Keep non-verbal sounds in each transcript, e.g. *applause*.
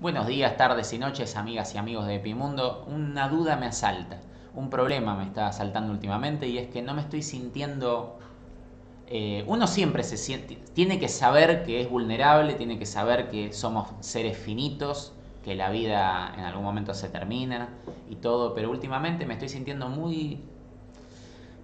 Buenos días, tardes y noches, amigas y amigos de Epimundo. Una duda me asalta, un problema me está asaltando últimamente y es que no me estoy sintiendo... eh, uno siempre se siente, tiene que saber que es vulnerable, tiene que saber que somos seres finitos, que la vida en algún momento se termina y todo, pero últimamente me estoy sintiendo muy...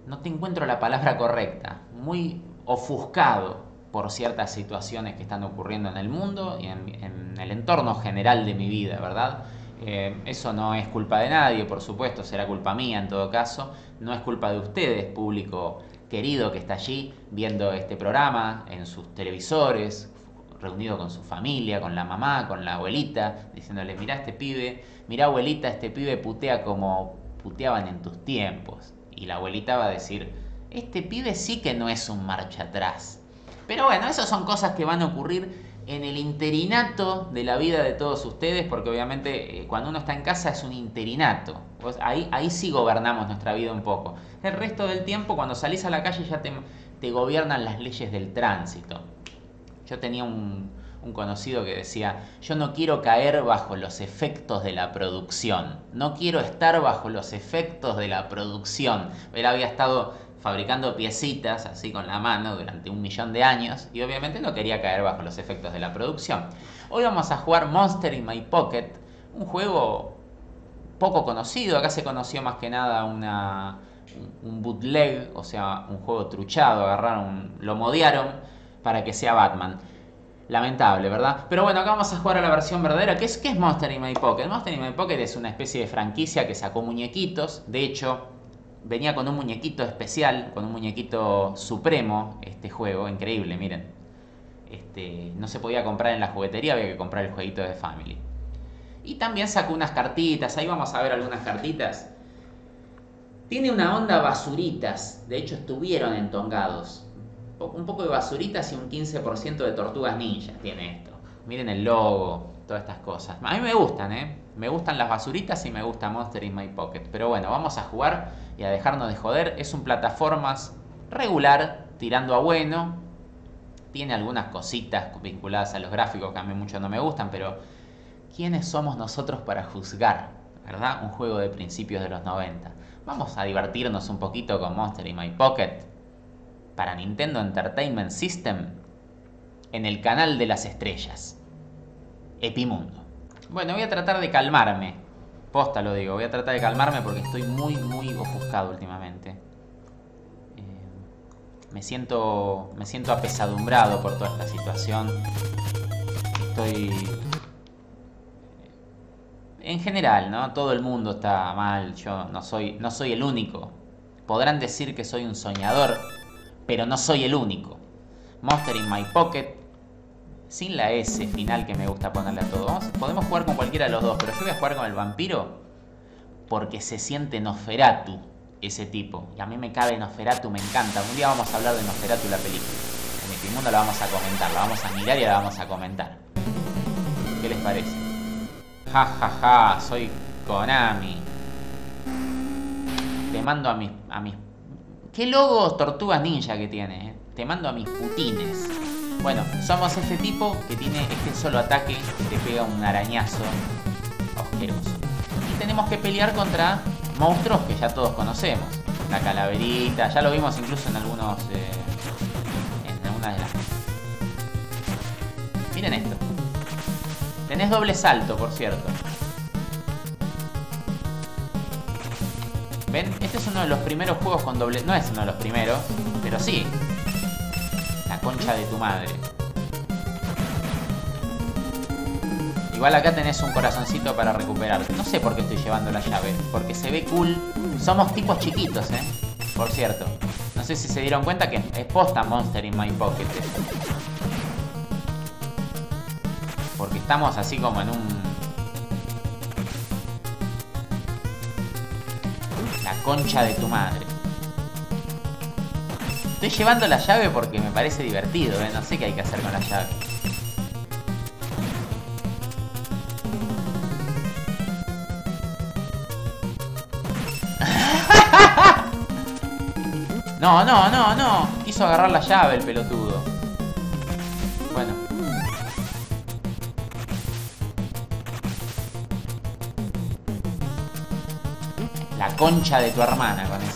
No te encuentro la palabra correcta, muy ofuscado por ciertas situaciones que están ocurriendo en el mundo y en, el entorno general de mi vida, ¿verdad? Eh, eso no es culpa de nadie, por supuesto, será culpa mía en todo caso, no es culpa de ustedes, público querido que está allí viendo este programa en sus televisores, reunido con su familia, con la mamá, con la abuelita, diciéndole, mirá este pibe, mirá abuelita, este pibe putea como puteaban en tus tiempos. Y la abuelita va a decir, este pibe sí que no es un marcha atrás. Pero bueno, esas son cosas que van a ocurrir en el interinato de la vida de todos ustedes, porque obviamente eh, cuando uno está en casa es un interinato. Pues ahí, ahí sí gobernamos nuestra vida un poco. El resto del tiempo, cuando salís a la calle, ya te, te gobiernan las leyes del tránsito. Yo tenía un, un conocido que decía, yo no quiero caer bajo los efectos de la producción, no quiero estar bajo los efectos de la producción. Él había estado fabricando piecitas así con la mano durante un millón de años y obviamente no quería caer bajo los efectos de la producción. Hoy vamos a jugar Monster in My Pocket, un juego poco conocido, acá se conoció más que nada una, un bootleg, o sea, un juego truchado, agarraron, lo modiaron para que sea Batman. Lamentable, ¿verdad? Pero bueno, acá vamos a jugar a la versión verdadera. ¿Qué es, qué es Monster in My Pocket? Monster in My Pocket es una especie de franquicia que sacó muñequitos. De hecho, venía con un muñequito especial, con un muñequito supremo, este juego, increíble, miren. Este, no se podía comprar en la juguetería, había que comprar el jueguito de Family. Y también sacó unas cartitas, ahí vamos a ver algunas cartitas. Tiene una onda basuritas, de hecho estuvieron entongados. Un poco de basuritas y un 15% de tortugas ninja tiene esto. Miren el logo, todas estas cosas. A mí me gustan, ¿eh? Me gustan las basuritas y me gusta Monster in My Pocket. Pero bueno, vamos a jugar y a dejarnos de joder. Es un plataformas regular, tirando a bueno. Tiene algunas cositas vinculadas a los gráficos que a mí mucho no me gustan, pero ¿quiénes somos nosotros para juzgar? ¿Verdad? Un juego de principios de los 90. Vamos a divertirnos un poquito con Monster in My Pocket para Nintendo Entertainment System en el canal de las estrellas. Epimundo. Bueno, voy a tratar de calmarme. Posta lo digo, voy a tratar de calmarme porque estoy muy, muy ofuscado últimamente. Eh, me siento. Me siento apesadumbrado por toda esta situación. Estoy. En general, ¿no? Todo el mundo está mal. Yo no soy, no soy el único. Podrán decir que soy un soñador, pero no soy el único. Monster in My Pocket sin la S final que me gusta ponerle a todo. Vamos, podemos jugar con cualquiera de los dos, pero yo voy a jugar con el vampiro porque se siente Nosferatu ese tipo. Y a mí me cabe Nosferatu, me encanta. Un día vamos a hablar de Nosferatu la película. En Epimundo la vamos a comentar, la vamos a mirar y la vamos a comentar. ¿Qué les parece? Ja, ja, ja, soy Konami. Te mando a mis... A mis... ¿Qué logos tortugas ninja que tiene? Eh? Te mando a mis putines. Bueno, somos ese tipo que tiene este solo ataque que te pega un arañazo asqueroso. Y tenemos que pelear contra monstruos que ya todos conocemos. La calaverita, ya lo vimos incluso en algunos... Eh, en algunas de las... Miren esto. Tenés doble salto, por cierto. ¿Ven? Este es uno de los primeros juegos con doble... No es uno de los primeros, pero sí, concha de tu madre. Igual acá tenés un corazoncito para recuperarte. No sé por qué estoy llevando la llave. Porque se ve cool. Somos tipos chiquitos, ¿eh? Por cierto. No sé si se dieron cuenta que es posta Monster in My Pocket. Porque estamos así como en un... La concha de tu madre. Estoy llevando la llave porque me parece divertido, ¿eh? No sé qué hay que hacer con la llave. *laughs* No, no, no, no. Quiso agarrar la llave el pelotudo. Bueno. La concha de tu hermana con eso.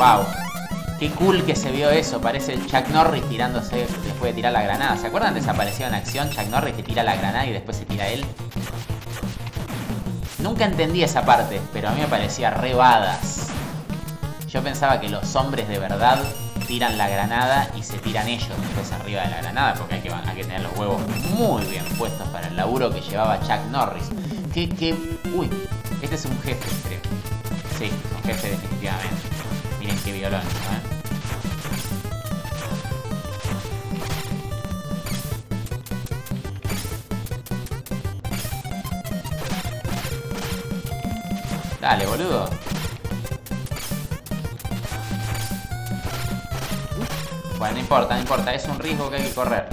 Wow. Qué cool que se vio eso. Parece el Chuck Norris tirándose después de tirar la granada. ¿Se acuerdan? Desapareció en acción Chuck Norris que tira la granada y después se tira él. Nunca entendí esa parte, pero a mí me parecía rebadas. Yo pensaba que los hombres de verdad tiran la granada y se tiran ellos después arriba de la granada, porque hay que, hay que tener los huevos muy bien puestos para el laburo que llevaba Chuck Norris. Que, que, uy, este es un jefe, creo. Sí, un jefe definitivamente. Miren qué violón, ¿eh? Dale, boludo. Bueno, no importa, no importa. Es un riesgo que hay que correr.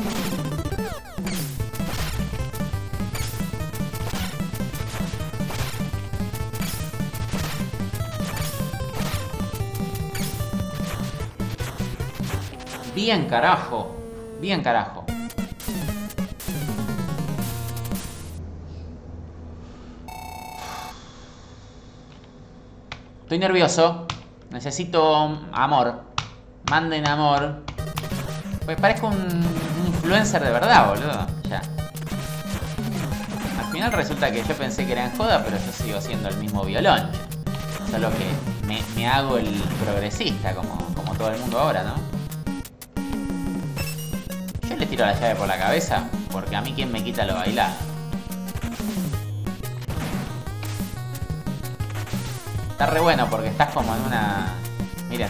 Bien, carajo. Bien, carajo. Estoy nervioso. Necesito amor. Manden amor. Pues parezco un influencer de verdad, boludo. Ya. Al final resulta que yo pensé que era en joda, pero yo sigo siendo el mismo violón. Solo que me, me hago el progresista, como, como todo el mundo ahora, ¿no? La llave por la cabeza, porque a mí quien me quita lo bailado. Está re bueno porque estás como en una... Miren.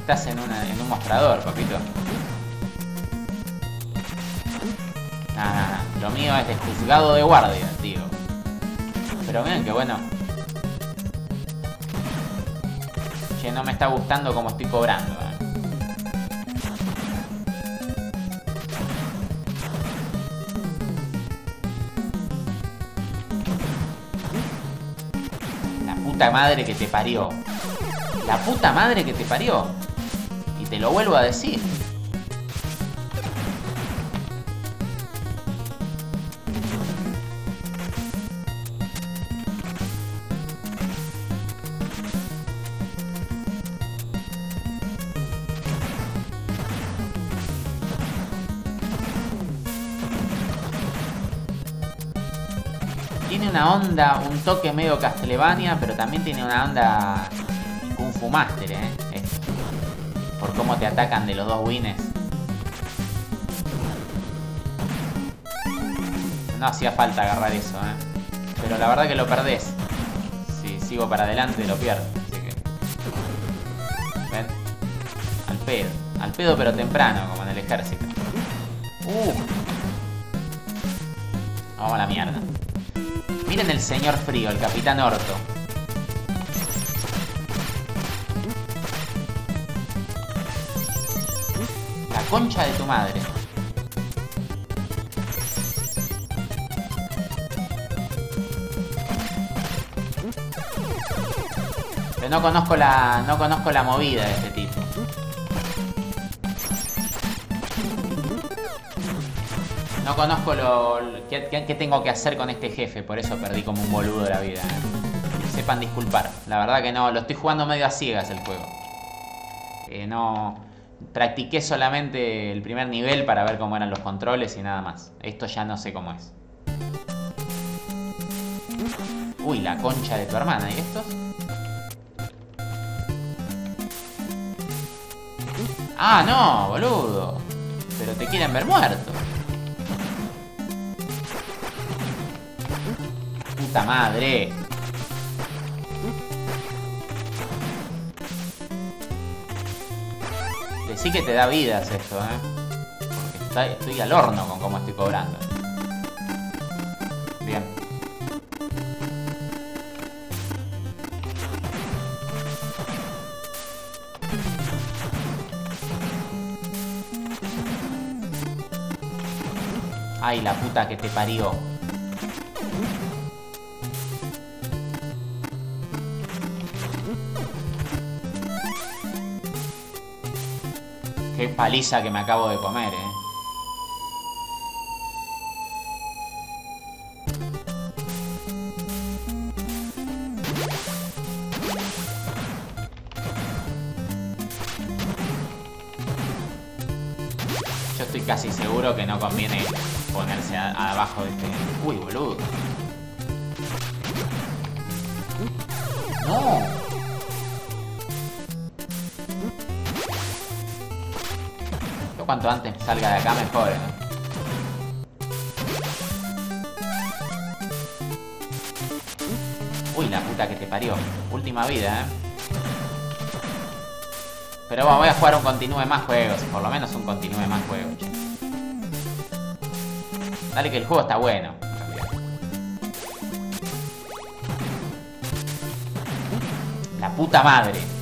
Estás en, una, en un mostrador, papito. Nah, nah, nah. Lo mío es de juzgado de guardia, tío. Pero miren que bueno. Che, no me está gustando como estoy cobrando, puta madre que te parió. La puta madre que te parió. Y te lo vuelvo a decir. Un toque medio Castlevania, pero también tiene una onda Kung Fu Master, ¿eh? Por cómo te atacan de los dos wins. No hacía falta agarrar eso, ¿eh? Pero la verdad que lo perdés. Si sigo para adelante, lo pierdo. Así que... ¿Ven? Al pedo. Al pedo pero temprano, como en el ejército. Uh. Vamos a la mierda. Miren el señor frío, el capitán Orto. La concha de tu madre. Pero no conozco la. no conozco la movida de este tipo. No conozco lo, qué, tengo que hacer con este jefe, por eso perdí como un boludo la vida. Sepan disculpar. La verdad que no, lo estoy jugando medio a ciegas el juego. Eh, no. Practiqué solamente el primer nivel para ver cómo eran los controles y nada más. Esto ya no sé cómo es. Uy, la concha de tu hermana. ¿Y estos? Ah, no, boludo. Pero te quieren ver muerto. Puta madre. Decí que te da vidas esto, ¿eh? Porque estoy al horno con cómo estoy cobrando. Bien. Ay, la puta que te parió. Paliza que me acabo de comer, eh. Yo estoy casi seguro que no conviene ponerse abajo de este... Uy, boludo. No. Cuanto antes salga de acá mejor. Uy, la puta que te parió. Última vida, ¿eh? Pero bueno, voy a jugar un continúe más juegos. Por lo menos un continúe más juegos. Dale que el juego está bueno. La puta madre.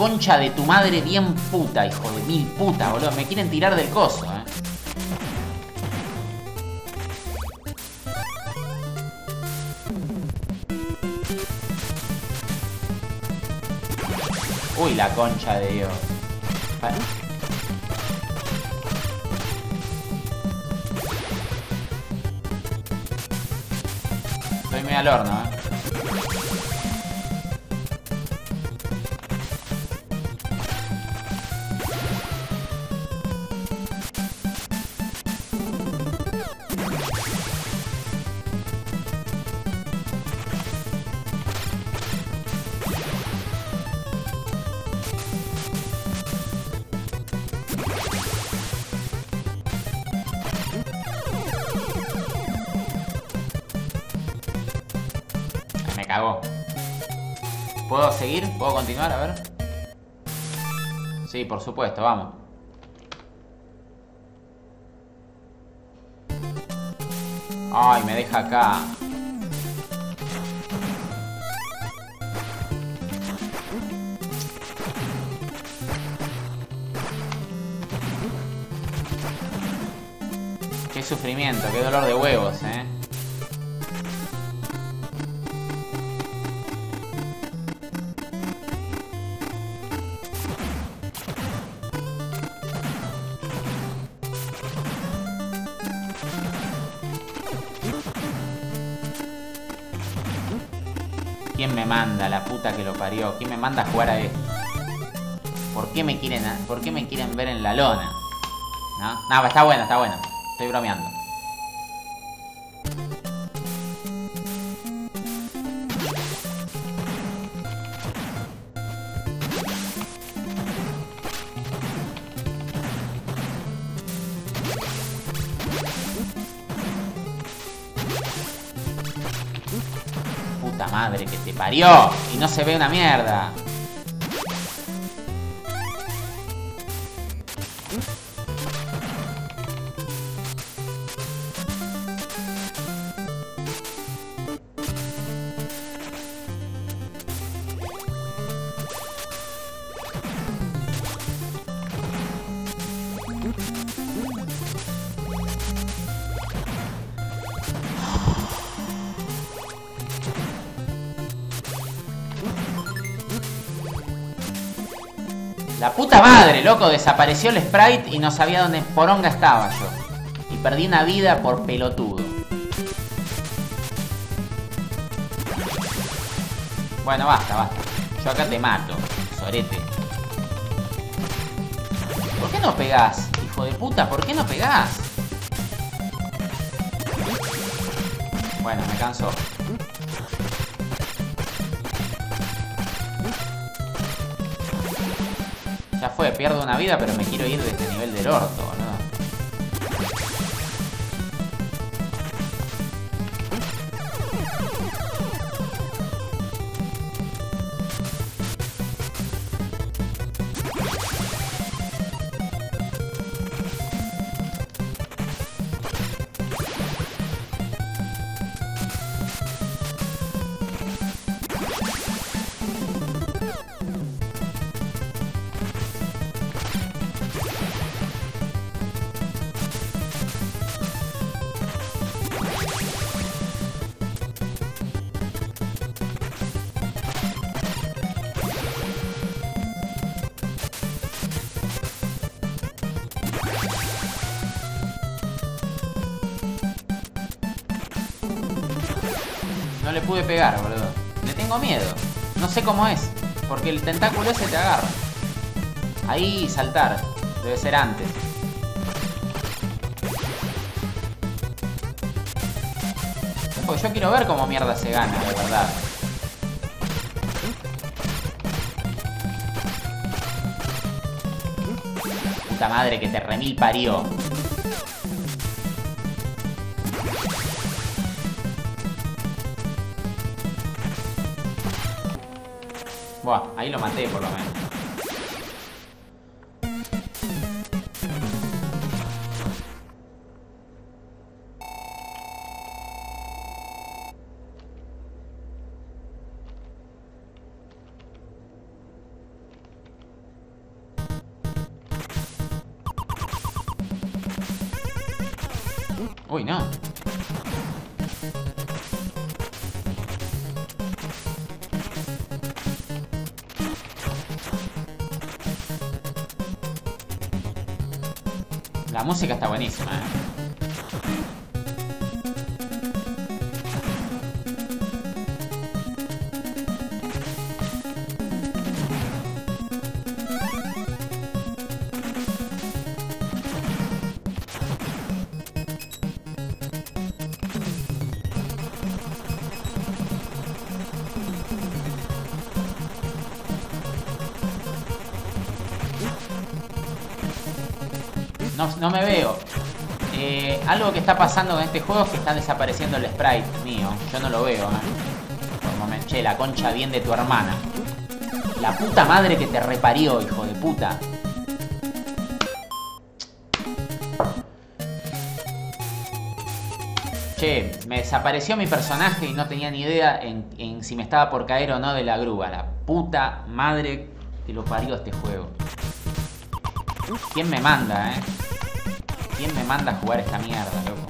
Concha de tu madre bien puta, hijo de mil puta, boludo. Me quieren tirar del coso, eh. Uy, la concha de Dios. Vale. Estoy muy al horno, eh. ¿Puedo seguir? ¿Puedo continuar? A ver. Sí, por supuesto, vamos. Ay, me deja acá. Qué sufrimiento, qué dolor de huevos, eh. Manda, la puta que lo parió? ¿Quién me manda a jugar a esto? ¿Por qué me quieren, por qué me quieren ver en la lona? ¿No? No, está bueno, está bueno. Estoy bromeando. Madre que te parió. Y no se ve una mierda. Loco, desapareció el sprite y no sabía dónde poronga estaba yo. Y perdí una vida por pelotudo. Bueno, basta, basta. Yo acá te mato, sorete. ¿Por qué no pegás, hijo de puta? ¿Por qué no pegás? Bueno, me canso. Pierdo una vida, pero me quiero ir de este nivel del orto, ¿no? No le pude pegar, boludo. Le tengo miedo. No sé cómo es. Porque el tentáculo ese te agarra. Ahí saltar. Debe ser antes. Yo quiero ver cómo mierda se gana, de verdad. Puta madre que te remil parió. Ahí lo maté por lo menos. Música está buenísima, No, me veo. Eh, algo que está pasando con este juego es que están desapareciendo el sprite mío. Yo no lo veo, ¿eh? Momento. Che, la concha bien de tu hermana. La puta madre que te reparió, hijo de puta. Che, me desapareció mi personaje y no tenía ni idea en, en si me estaba por caer o no de la grúa. La puta madre que lo parió este juego. ¿Quién me manda, eh? ¿Quién me manda a jugar esta mierda, loco?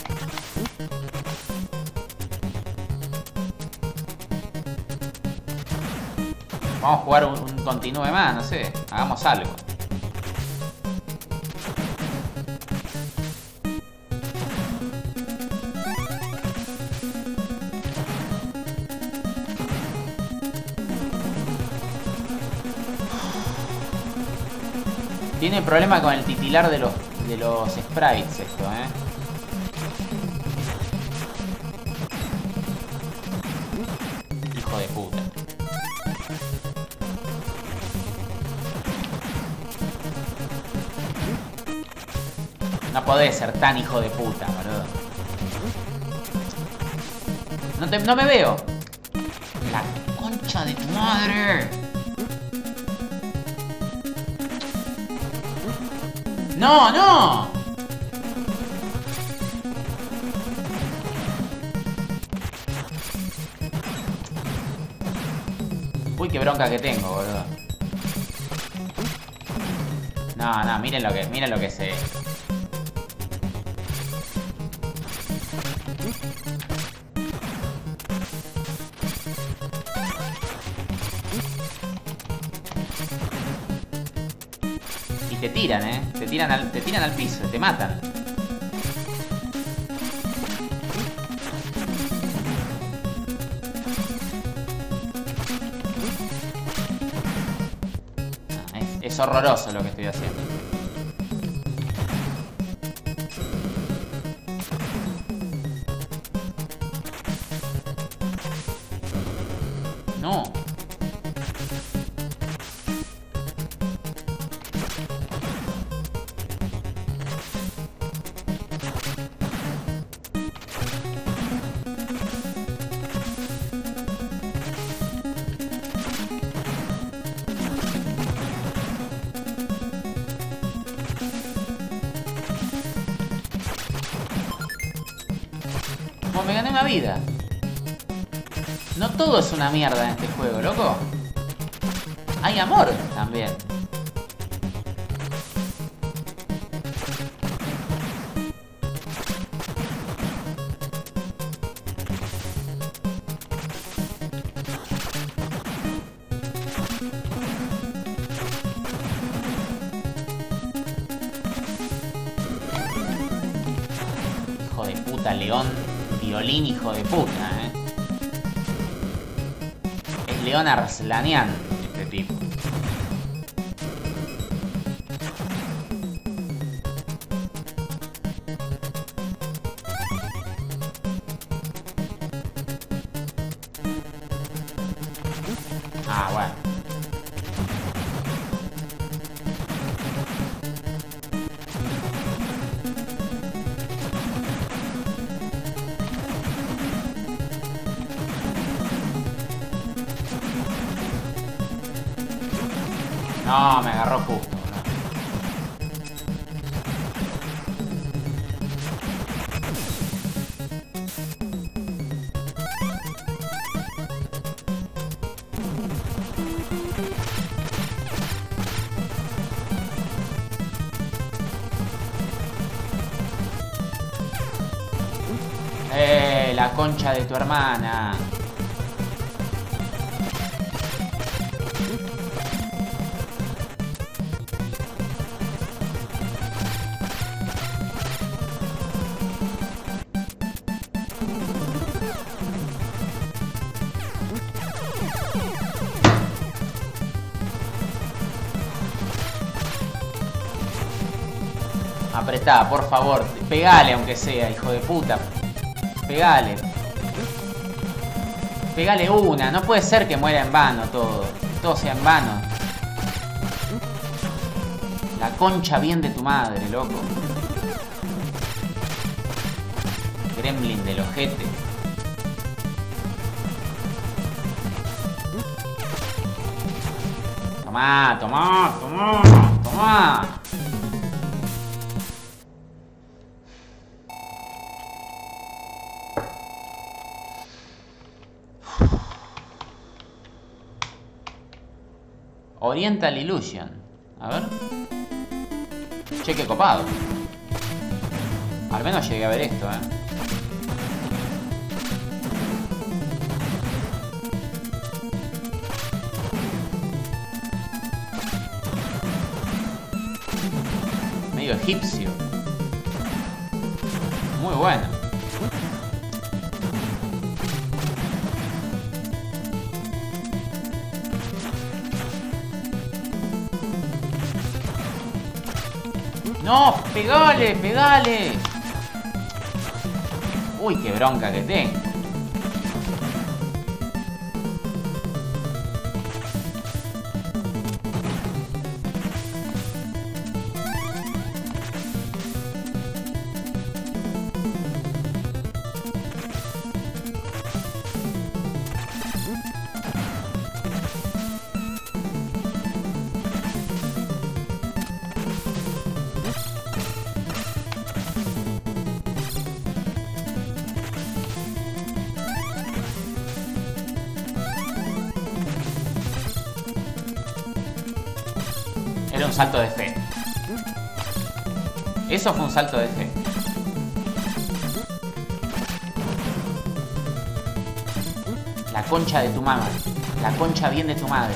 Vamos a jugar un, un continúe más, no sé. Hagamos algo. Tiene problema con el titilar de los, de los sprites esto, ¿eh? Hijo de puta. No podés ser tan hijo de puta, boludo. No, te, no me veo. La concha de tu madre. ¡No, no! Uy, qué bronca que tengo, boludo. No, no, miren lo que, miren lo que sé. Y te tiran, eh. Te tiran al, piso, te matan. Ah, es horroroso lo que estoy haciendo. Como me gané una vida. No todo es una mierda en este juego, loco. Hay amor también. violín hijo de puta, ¿eh? Es León Arslanian. No, me agarró justo. Eh, la concha de tu hermana. Apretá, por favor. Pegale aunque sea, hijo de puta. Pegale. Pegale una. No puede ser que muera en vano todo. Todo sea en vano. La concha bien de tu madre, loco. Gremlin del ojete. Tomá, tomá, tomá, tomá. Oriental Illusion. A ver. Che, qué copado. Al menos llegué a ver esto, eh. Medio egipcio. Muy bueno. No, pegale, pegale. Uy, qué bronca que tengo. Era un salto de fe. Eso fue un salto de fe. La concha de tu mamá. La concha bien de tu madre.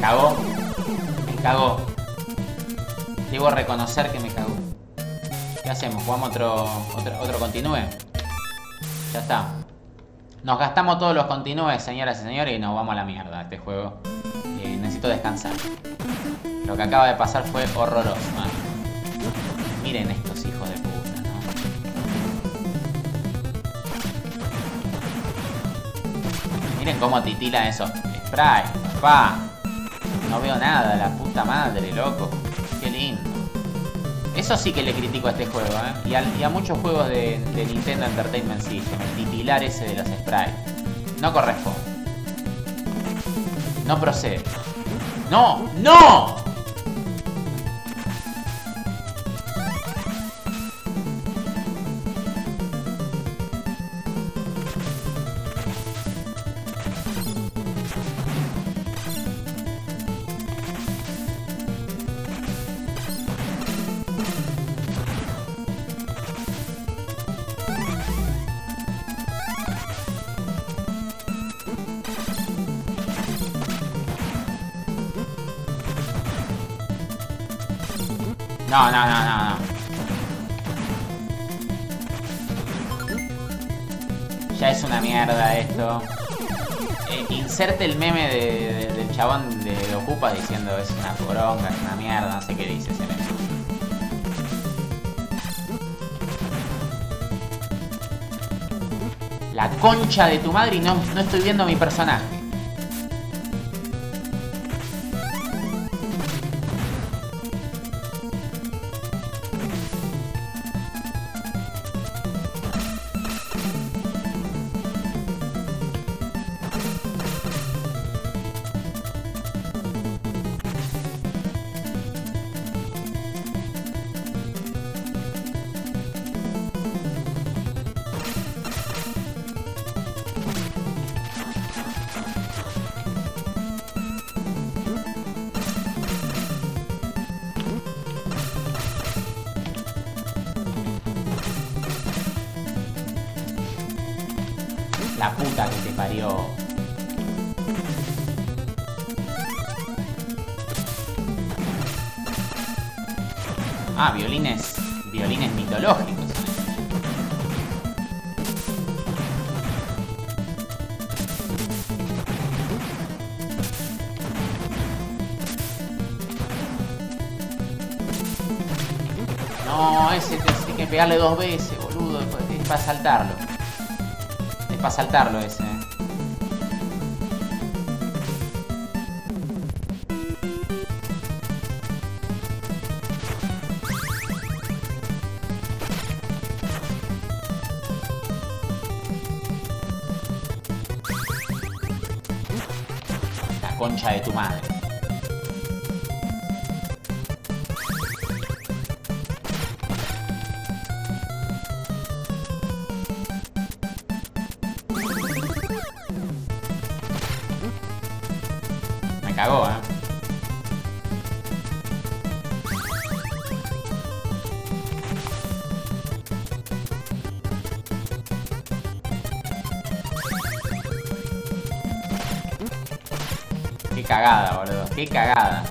Cagó. Me cagó. Debo reconocer que me cagó. ¿Qué hacemos? ¿Jugamos otro, otro, otro continúe? Ya está. Nos gastamos todos los continúes, señoras y señores, y nos vamos a la mierda este juego. Eh, necesito descansar. Lo que acaba de pasar fue horroroso, man. Miren estos hijos de puta, ¿no? Miren cómo titila esos spray, pa. No veo nada, la puta madre, loco. Qué lindo. Eso sí que le critico a este juego, ¿eh? Y a, muchos juegos de, de Nintendo Entertainment System. El titilar ese de los sprites. No corresponde. No procede. ¡No! ¡No! No, no, no, no, no. Ya es una mierda esto. Eh, inserte el meme de, del chabón de Ocupa diciendo es una poronga, es una mierda, no sé qué dice ese meme. La concha de tu madre y no, no estoy viendo mi personaje. No, ese te que pegarle dos veces, boludo. Es para saltarlo. Es para saltarlo ese. eh. La concha de tu madre. Cagada, boludo. Qué cagada.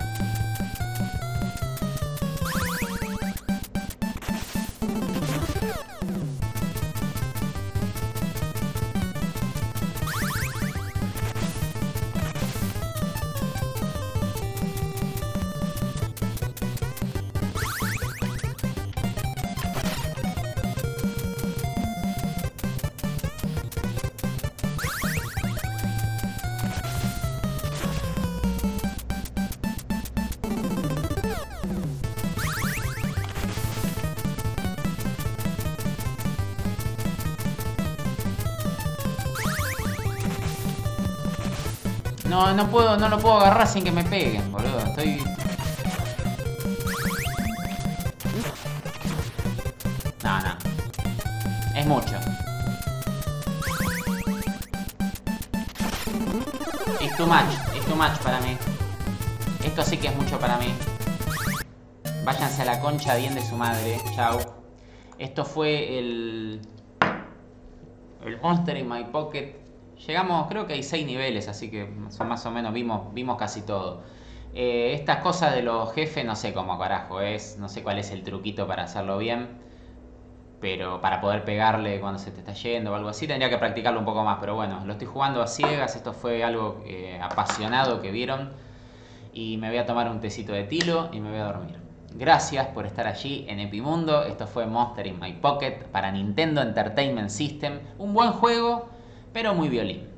No, puedo, no lo puedo agarrar sin que me peguen, boludo. Estoy. No, no. Es mucho. Es too much, es too much para mí. Esto sí que es mucho para mí. Váyanse a la concha bien de su madre. Chau. Esto fue el. El Monster in My Pocket. Llegamos, creo que hay seis niveles, así que más o menos vimos, vimos casi todo. Eh, estas cosas de los jefes no sé cómo carajo es, no sé cuál es el truquito para hacerlo bien, pero para poder pegarle cuando se te está yendo o algo así tendría que practicarlo un poco más, pero bueno, lo estoy jugando a ciegas, esto fue algo eh, apasionado que vieron y me voy a tomar un tecito de tilo y me voy a dormir. Gracias por estar allí en Epimundo, esto fue Monster in My Pocket para Nintendo Entertainment System, un buen juego pero muy violín.